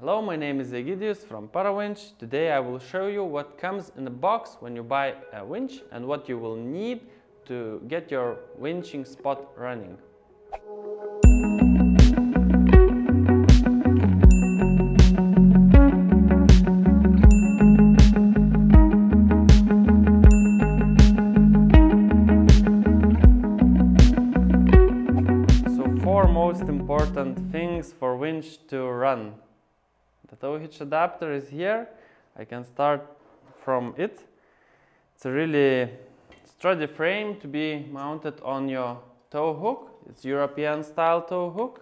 Hello, my name is Egidius from Parawinch. Today I will show you what comes in the box when you buy a winch and what you will need to get your winching spot running. So four most important things for winch to run. The tow hitch adapter is here. I can start from it. It's a really sturdy frame to be mounted on your tow hook. It's European style tow hook.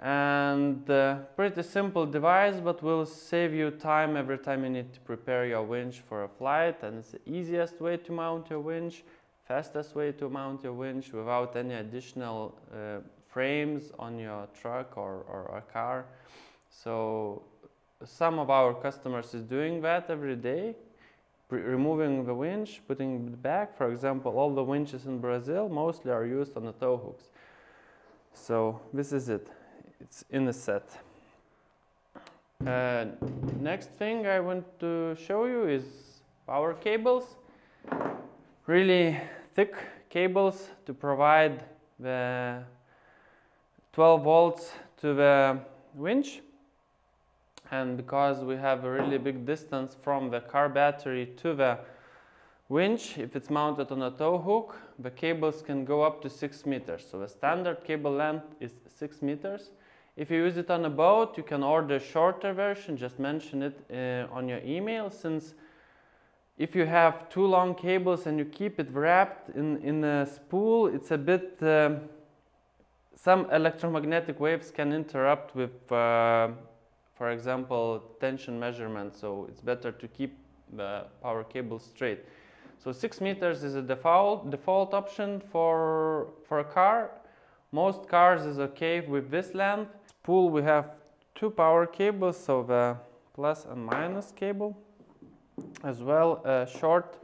And uh, pretty simple device, but will save you time every time you need to prepare your winch for a flight. And it's the easiest way to mount your winch, fastest way to mount your winch without any additional uh, frames on your truck or, or a car. So some of our customers is doing that every day, removing the winch, putting it back. For example, all the winches in Brazil mostly are used on the tow hooks. So this is it. It's in the set. Uh, next thing I want to show you is power cables. Really thick cables to provide the 12 volts to the winch and because we have a really big distance from the car battery to the winch if it's mounted on a tow hook the cables can go up to 6 meters. So the standard cable length is 6 meters. If you use it on a boat you can order a shorter version. Just mention it uh, on your email since if you have two long cables and you keep it wrapped in, in a spool it's a bit um, some electromagnetic waves can interrupt with uh, for example, tension measurement. So it's better to keep the power cable straight. So six meters is a default default option for for a car. Most cars is okay with this length. Spool we have two power cables, so the plus and minus cable, as well a short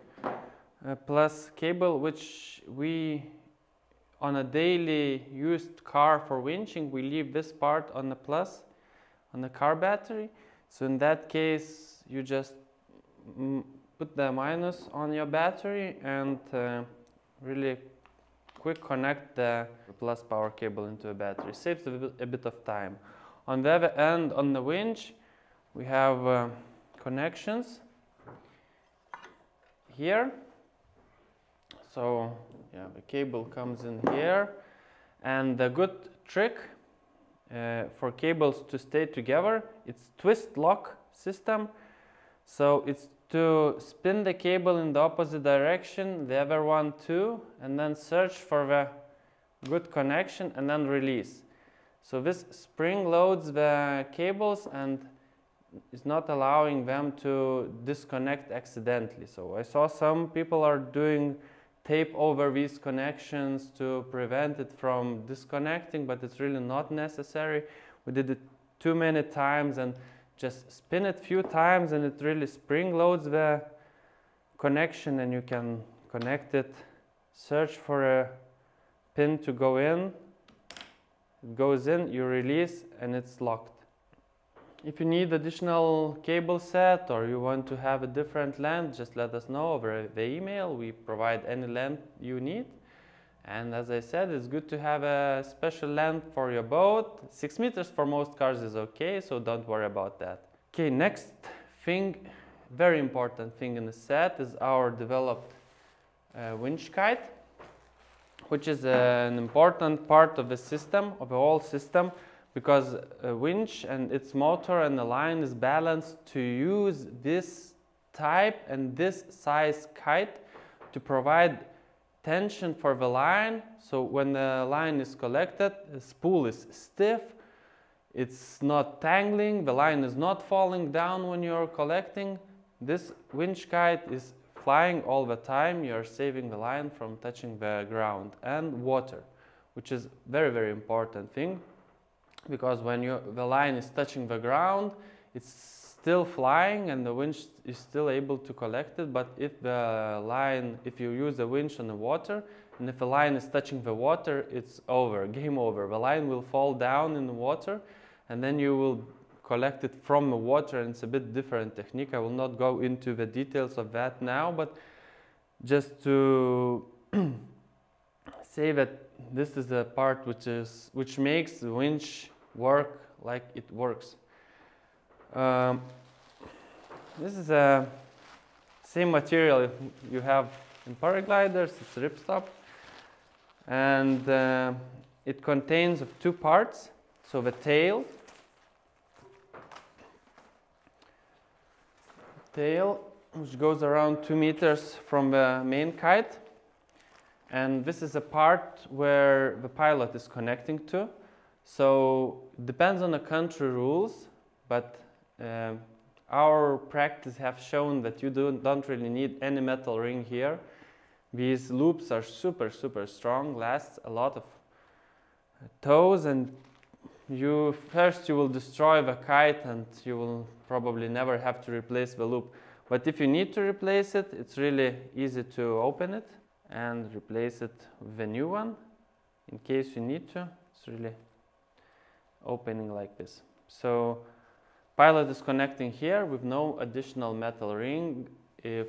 plus cable, which we on a daily used car for winching, we leave this part on the plus on the car battery. So in that case, you just put the minus on your battery and uh, really quick connect the plus power cable into a battery. Saves a bit, a bit of time. On the other end, on the winch, we have uh, connections here. So yeah, the cable comes in here. And the good trick uh, for cables to stay together. It's twist lock system. So it's to spin the cable in the opposite direction, the other one too, and then search for the good connection and then release. So this spring loads the cables and is not allowing them to disconnect accidentally. So I saw some people are doing tape over these connections to prevent it from disconnecting, but it's really not necessary. We did it too many times and just spin it a few times and it really spring loads the connection and you can connect it, search for a pin to go in, it goes in, you release and it's locked. If you need additional cable set or you want to have a different length, just let us know over the email. We provide any length you need. And as I said, it's good to have a special length for your boat. Six meters for most cars is okay, so don't worry about that. Okay, next thing, very important thing in the set is our developed uh, winch kite, which is uh, an important part of the system, of the whole system because a winch and its motor and the line is balanced to use this type and this size kite to provide tension for the line. So when the line is collected, the spool is stiff, it's not tangling, the line is not falling down when you're collecting. This winch kite is flying all the time, you're saving the line from touching the ground and water, which is very, very important thing because when you, the line is touching the ground, it's still flying and the winch is still able to collect it. But if the line, if you use the winch on the water, and if the line is touching the water, it's over, game over. The line will fall down in the water and then you will collect it from the water and it's a bit different technique. I will not go into the details of that now, but just to say that this is the part which is which makes the winch work like it works. Um, this is a same material you have in paragliders, it's ripstop, and uh, it contains of two parts. So the tail, tail, which goes around two meters from the main kite, and this is a part where the pilot is connecting to. So it depends on the country rules, but um, our practice have shown that you don't, don't really need any metal ring here. These loops are super, super strong, lasts a lot of tows and you first you will destroy the kite and you will probably never have to replace the loop. But if you need to replace it, it's really easy to open it and replace it with a new one. In case you need to, it's really opening like this. So pilot is connecting here with no additional metal ring. If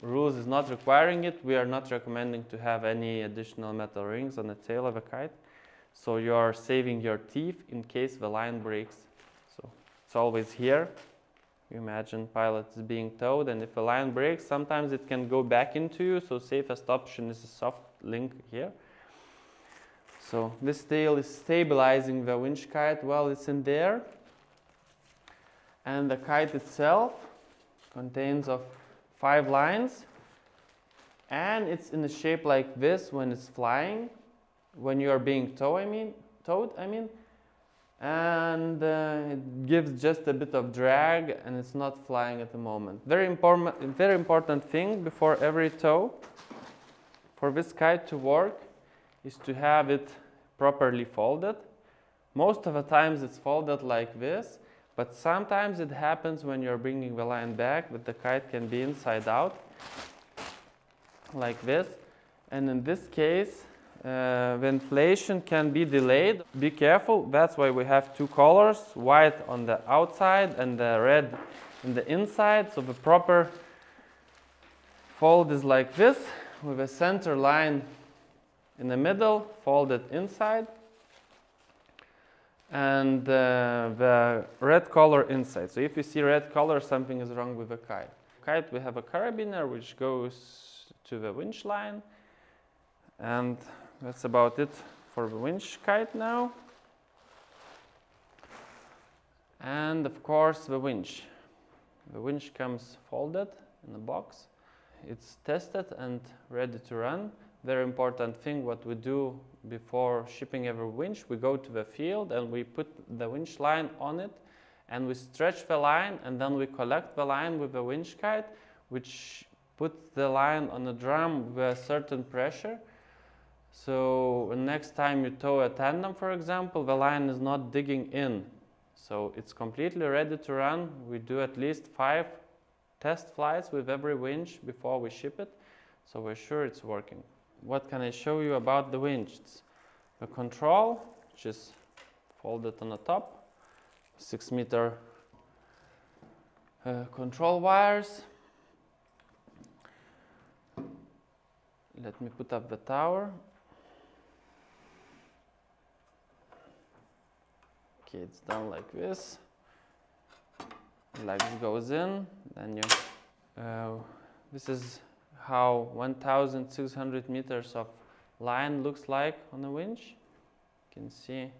rules is not requiring it, we are not recommending to have any additional metal rings on the tail of a kite. So you are saving your teeth in case the line breaks. So it's always here. You imagine pilot is being towed and if a line breaks, sometimes it can go back into you. So safest option is a soft link here. So this tail is stabilizing the winch kite while it's in there. And the kite itself contains of five lines. And it's in a shape like this when it's flying, when you are being towed, I mean, towed, I mean. And uh, it gives just a bit of drag and it's not flying at the moment. Very important, very important thing before every tow for this kite to work is to have it properly folded. Most of the times it's folded like this, but sometimes it happens when you're bringing the line back that the kite can be inside out, like this. And in this case, uh, the inflation can be delayed. Be careful, that's why we have two colors, white on the outside and the red in the inside. So the proper fold is like this, with a center line in the middle, folded inside, and uh, the red color inside. So if you see red color, something is wrong with the kite. Kite, we have a carabiner which goes to the winch line, and that's about it for the winch kite now. And of course the winch. The winch comes folded in a box. It's tested and ready to run very important thing what we do before shipping every winch we go to the field and we put the winch line on it and we stretch the line and then we collect the line with the winch kite which puts the line on a drum with a certain pressure so next time you tow a tandem for example the line is not digging in so it's completely ready to run we do at least five test flights with every winch before we ship it so we're sure it's working what can I show you about the winch? It's the control, which is folded on the top, six meter uh, control wires. Let me put up the tower. Okay, it's done like this. Legs goes in, then you. Uh, this is how 1600 meters of line looks like on a winch. You can see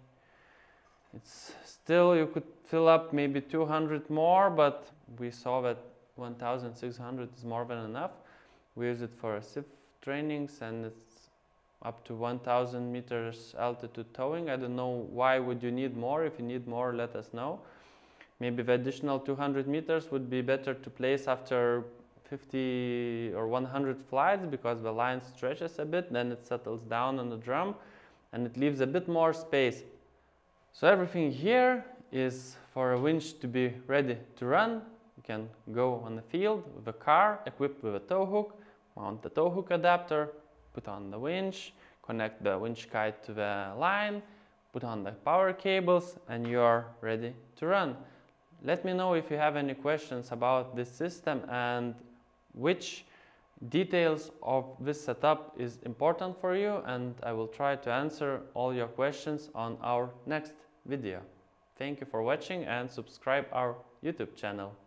it's still you could fill up maybe 200 more but we saw that 1600 is more than enough. We use it for SIV trainings and it's up to 1000 meters altitude towing. I don't know why would you need more. If you need more let us know. Maybe the additional 200 meters would be better to place after 50 or 100 flights because the line stretches a bit, then it settles down on the drum and it leaves a bit more space. So everything here is for a winch to be ready to run. You can go on the field with a car equipped with a tow hook, mount the tow hook adapter, put on the winch, connect the winch kite to the line, put on the power cables and you are ready to run. let me know if you have any questions about this system and which details of this setup is important for you and I will try to answer all your questions on our next video. Thank you for watching and subscribe our YouTube channel.